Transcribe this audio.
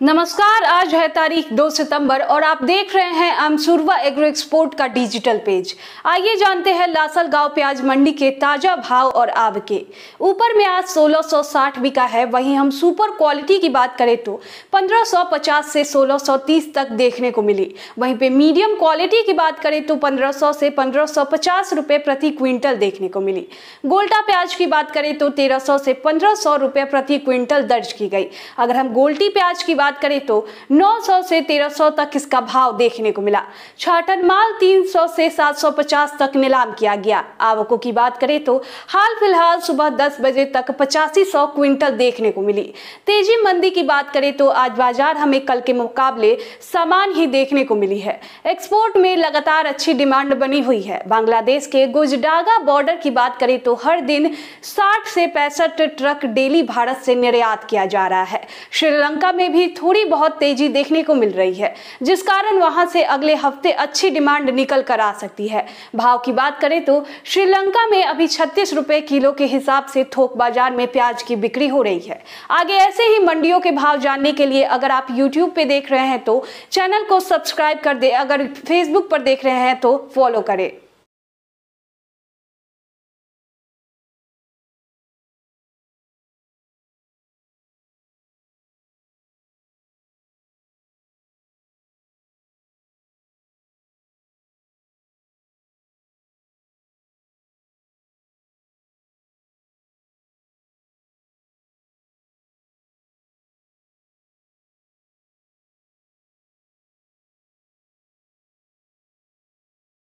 नमस्कार, आज है तारीख 2 सितंबर और आप देख रहे हैं अमसुरवा एग्रो एक्सपोर्ट का डिजिटल पेज। आइए जानते हैं लासल गाँव प्याज मंडी के ताज़ा भाव और आव के। ऊपर में आज 1660 बिका है, वहीं हम सुपर क्वालिटी की बात करें तो 1550 से 1630 तक देखने को मिली। वहीं पे मीडियम क्वालिटी की बात करें तो 1500 से 1550 रुपए प्रति क्विंटल देखने को मिली। गोल्टा प्याज की बात करें तो 1300 से 1500 रुपए प्रति क्विंटल दर्ज की गई। अगर हम गोल्टी प्याज की बात बात करें तो 900 से 1300 तक इसका भाव देखने को मिला। छाटन माल 300 से 750 तक नीलाम किया गया। आवकों की बात करें तो हाल फ़िलहाल सुबह 10 बजे तक पचासी क्विंटल देखने को मिली। तेज़ी मंदी की बात करें तो आज बाज़ार हमें कल के मुकाबले समान ही देखने को मिली है। एक्सपोर्ट में लगातार अच्छी डिमांड बनी हुई है। बांग्लादेश के गुजडागा बॉर्डर की बात करें तो हर दिन 60 से पैंसठ ट्रक डेली भारत से निर्यात किया जा रहा है। श्रीलंका में भी थोड़ी बहुत तेज़ी देखने को मिल रही है, जिस कारण वहाँ से अगले हफ़्ते अच्छी डिमांड निकल कर आ सकती है। भाव की बात करें तो श्रीलंका में अभी छत्तीस रुपए किलो के हिसाब से थोक बाज़ार में प्याज की बिक्री हो रही है। आगे ऐसे ही मंडियों के भाव जानने के लिए अगर आप यूट्यूब पे देख रहे हैं तो चैनल को सब्सक्राइब कर दे, अगर फेसबुक पर देख रहे हैं तो फॉलो करें।